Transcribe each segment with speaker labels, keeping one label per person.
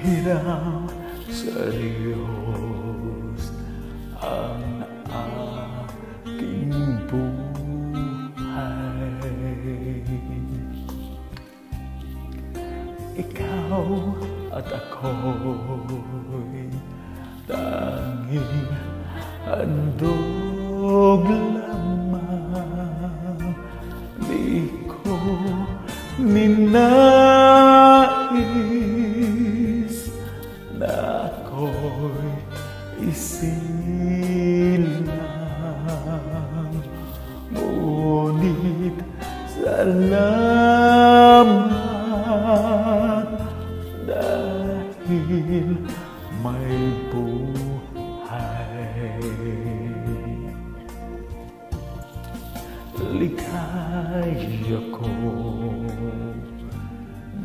Speaker 1: hirang sa Diyos ang aking buhay. Ikaw at ako'y tanging handog lamang Di ko ninais isilang Ngunit salamat dahil may buhay. Likaya ko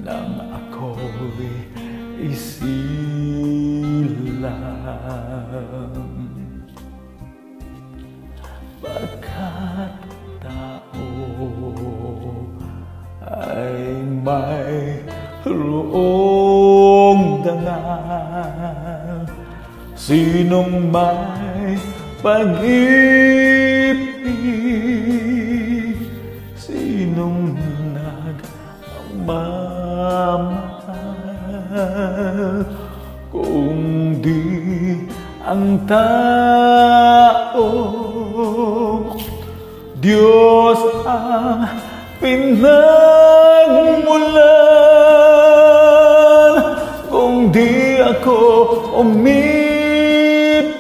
Speaker 1: nang ako'y isilang Pagkat tao ay may roong dangal. Sinong may pag-ibig Kung di ang tao. Diyos ang pinagmulan. Kung di ako umibig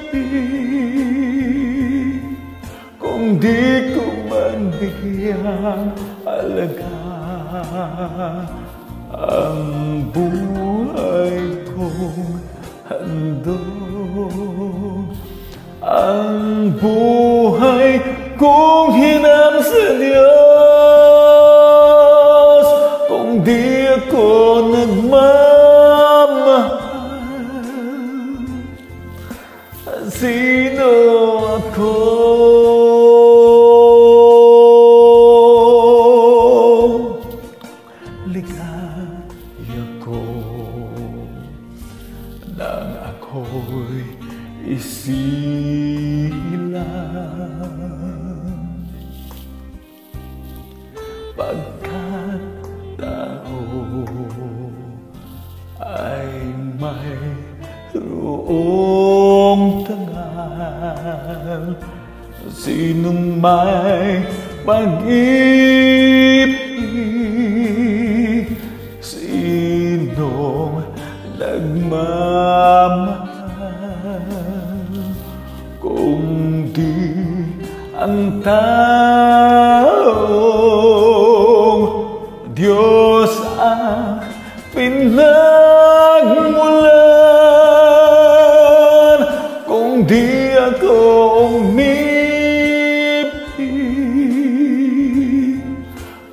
Speaker 1: Kung di ko man bigyan alaga Ang buhay kong handog. Ang buhay kong hinang sa Diyos. Kung di ako nagmamahal ako'y isilang Pagkat tao ay may roong tangal Sinong may pag-ibig Kung di ang taong Diyos ang pinagmulan Kung di ako umibig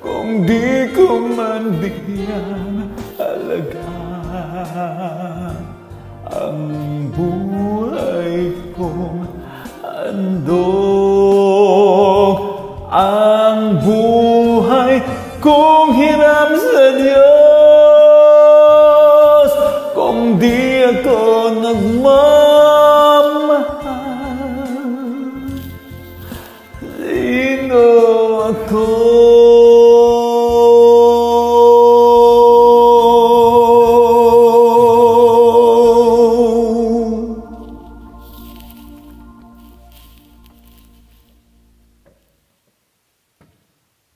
Speaker 1: Kung di ko man bigyan 안부아이고 안동 안부하이 공히람 세디오스 공디아 건악맘 리노 공